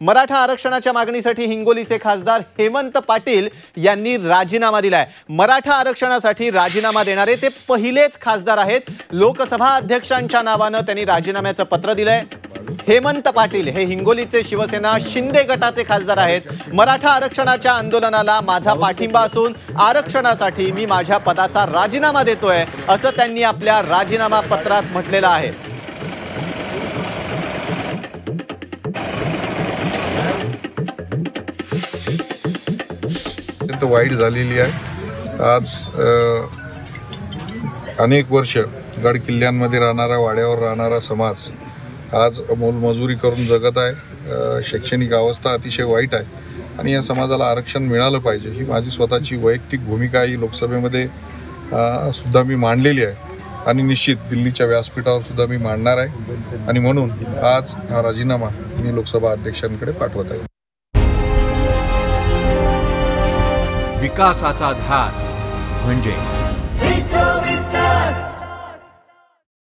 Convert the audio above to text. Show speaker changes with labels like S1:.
S1: मराठा आरक्षणाच्या मागणीसाठी हिंगोलीचे खासदार हेमंत पाटील यांनी राजीनामा दिलाय. मराठा आरक्षणासाठी राजीनामा देणारे ते पहिलेच खासदार आहेत. लोकसभा अध्यक्षांच्या नावानं त्यांनी राजीनाम्याचं पत्र दिलंय. हेमंत पाटील हे हिंगोलीचे शिवसेना शिंदे गटाचे खासदार आहेत. मराठा आरक्षणाच्या आंदोलनाला माझा पाठिंबा असून आरक्षणासाठी मी माझ्या पदाचा राजीनामा देतोय असं त्यांनी आपल्या राजीनामा पत्रात म्हटलेलं आहे.
S2: अत्यंत वाईट झालेली आहे. आज अनेक वर्ष गड किल्ल्यांमध्ये राहणारा वाड्यावर राहणारा समाज आज मोलमजुरी करून जगत आहे. शैक्षणिक अवस्था अतिशय वाईट आहे आणि या समाजाला आरक्षण मिळालं पाहिजे ही माझी स्वतःची वैयक्तिक भूमिका ही लोकसभेमध्ये सुद्धा मी मांडलेली आहे आणि निश्चित दिल्लीच्या व्यासपीठावर सुद्धा मी मांडणार आहे. आणि म्हणून आज हा राजीनामा मी लोकसभा अध्यक्षांकडे पाठवत आहे.
S3: विकासाचा ध्यास. म्हणजे